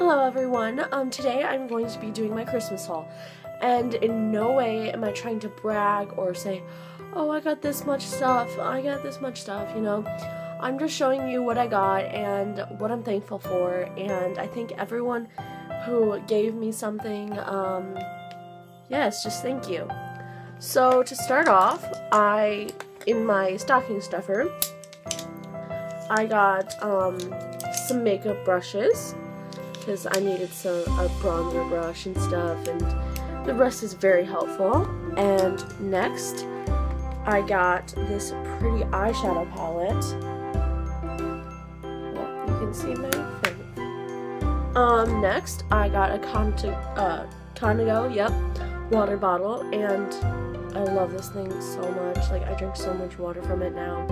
Hello everyone, um, today I'm going to be doing my Christmas haul, and in no way am I trying to brag or say, oh I got this much stuff, I got this much stuff, you know. I'm just showing you what I got and what I'm thankful for, and I think everyone who gave me something, um, yes, just thank you. So to start off, I, in my stocking stuffer, I got, um, some makeup brushes because I needed some a bronzer brush and stuff and the rest is very helpful. And next I got this pretty eyeshadow palette. Well, you can see my face. Um, next I got a Contigo, uh, yep, water bottle and I love this thing so much. Like I drink so much water from it now.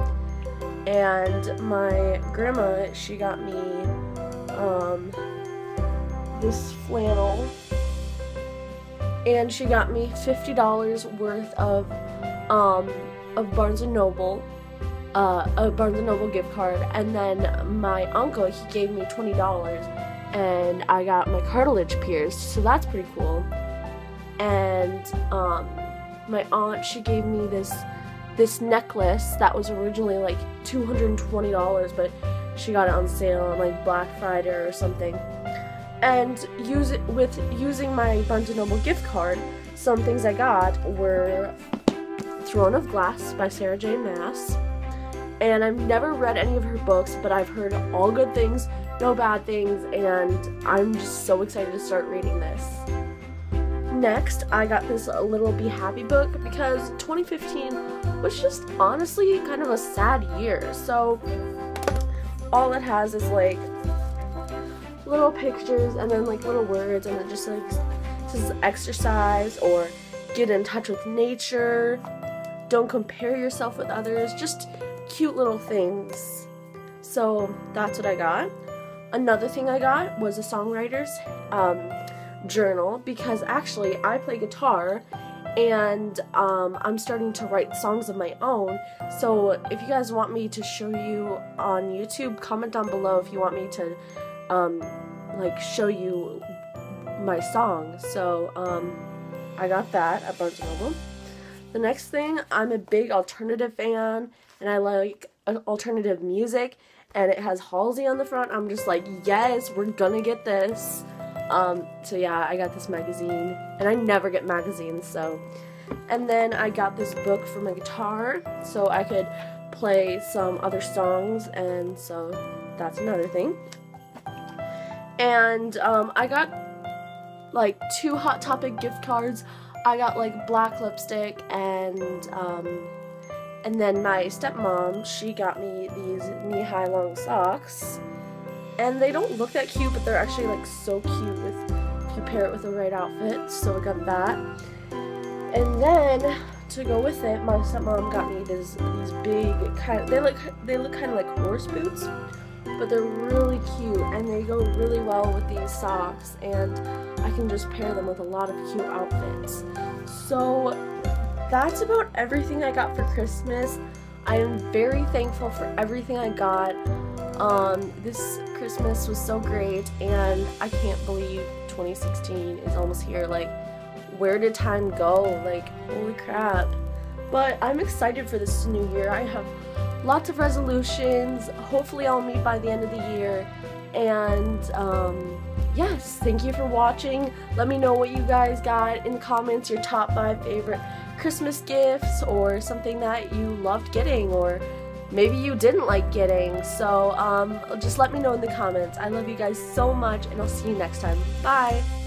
And my grandma, she got me um, this flannel. And she got me $50 worth of um, of Barnes & Noble uh, a Barnes & Noble gift card. And then my uncle he gave me $20 and I got my cartilage pierced so that's pretty cool. And um, my aunt she gave me this this necklace that was originally like $220 but she got it on sale on like Black Friday or something and use it with using my Barnes & Noble gift card. Some things I got were Throne of Glass by Sarah J. Maas. And I've never read any of her books, but I've heard all good things, no bad things, and I'm just so excited to start reading this. Next, I got this Little Be Happy book because 2015 was just honestly kind of a sad year. So, all it has is like little pictures and then like little words and it just like says exercise or get in touch with nature. Don't compare yourself with others. Just cute little things. So that's what I got. Another thing I got was a songwriter's um, journal because actually I play guitar and um, I'm starting to write songs of my own. So if you guys want me to show you on YouTube, comment down below if you want me to um, like show you my song. So um, I got that at Barnes & Noble. The next thing, I'm a big alternative fan, and I like alternative music, and it has Halsey on the front. I'm just like, yes, we're gonna get this. Um, so yeah, I got this magazine, and I never get magazines, so. And then I got this book for my guitar, so I could play some other songs, and so that's another thing and um, I got like two Hot Topic gift cards. I got like black lipstick and um, and then my stepmom she got me these knee-high long socks. And they don't look that cute but they're actually like so cute with if you pair it with the right outfit. So I got that. And then to go with it my stepmom got me this these big kind of they look they look kind of like horse boots but they're really cute and they go really well with these socks and I can just pair them with a lot of cute outfits. So that's about everything I got for Christmas. I am very thankful for everything I got. Um, this Christmas was so great and I can't believe 2016 is almost here. Like, where did time go? Like, holy crap. But I'm excited for this new year. I have lots of resolutions. Hopefully, I'll meet by the end of the year. And um, yes, thank you for watching. Let me know what you guys got in the comments, your top five favorite Christmas gifts, or something that you loved getting, or maybe you didn't like getting. So um, just let me know in the comments. I love you guys so much, and I'll see you next time. Bye!